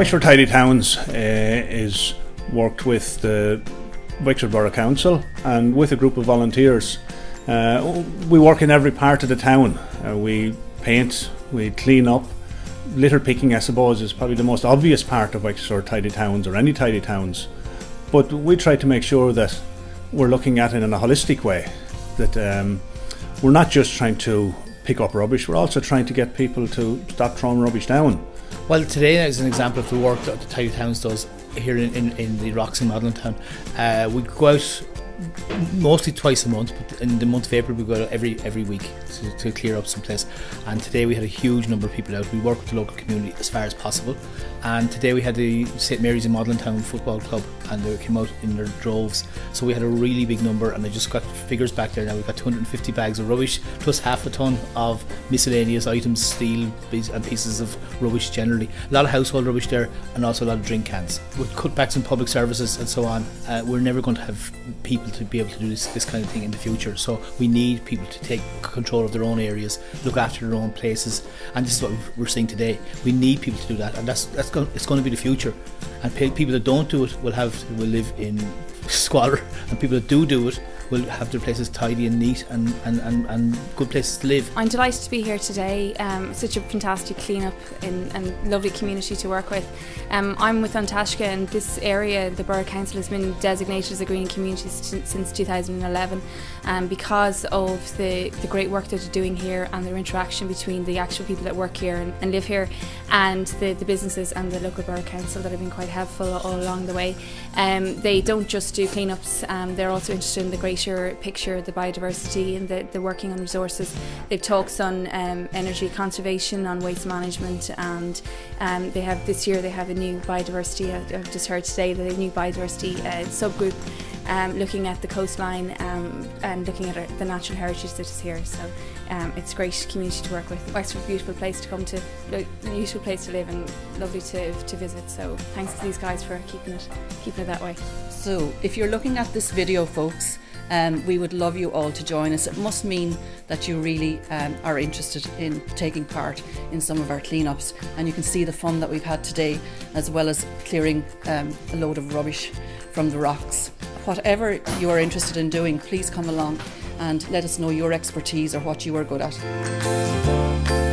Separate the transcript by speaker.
Speaker 1: Wexford Tidy Towns uh, is worked with the Wexford Borough Council and with a group of volunteers. Uh, we work in every part of the town. Uh, we paint, we clean up. Litter picking, I suppose, is probably the most obvious part of Wexford Tidy Towns or any tidy towns. But we try to make sure that we're looking at it in a holistic way. That um, we're not just trying to pick up rubbish, we're also trying to get people to stop throwing rubbish down.
Speaker 2: Well, today is an example of the work that the Tidy Towns does here in, in, in the in Maudlintown. Uh, we go out mostly twice a month, but in the month of April we go out every every week to, to clear up some place. And today we had a huge number of people out. We work with the local community as far as possible. And today we had the St Mary's in Maudlintown Football Club, and they came out in their droves. So we had a really big number, and I just got figures back there now. We've got 250 bags of rubbish, plus half a ton of miscellaneous items, steel and pieces of rubbish generally. A lot of household rubbish there, and also a lot of drink cans. With cutbacks in public services and so on, uh, we're never going to have people to be able to do this, this kind of thing in the future. So we need people to take control of their own areas, look after their own places, and this is what we're seeing today. We need people to do that, and that's that's going, it's going to be the future. And people that don't do it will have will live in squalor, and people that do do it will have their places tidy and neat and, and, and, and good places to live.
Speaker 3: I'm delighted to be here today. Um, such a fantastic cleanup in, and lovely community to work with. Um, I'm with An Taisce and this area, the Borough Council has been designated as a green community since 2011 um, because of the, the great work that they're doing here and their interaction between the actual people that work here and, and live here and the, the businesses and the local Borough Council that have been quite helpful all along the way. Um, they don't just do cleanups, um, they're also interested in the greater picture, the biodiversity and the, the working on resources. They've talks on um, energy conservation, on waste management, and um, they have this year they have a new biodiversity. I've just heard today that a new biodiversity uh, subgroup um, looking at the coastline um, and looking at the natural heritage that is here. So um, it's a great community to work with. Wexford, a beautiful place to come to, a beautiful place to live and lovely to, to visit. So thanks to these guys for keeping it, keeping it that way.
Speaker 4: So if you're looking at this video, folks, um, we would love you all to join us. It must mean that you really um, are interested in taking part in some of our cleanups, and you can see the fun that we've had today, as well as clearing um, a load of rubbish from the rocks. Whatever you are interested in doing, please come along and let us know your expertise or what you are good at.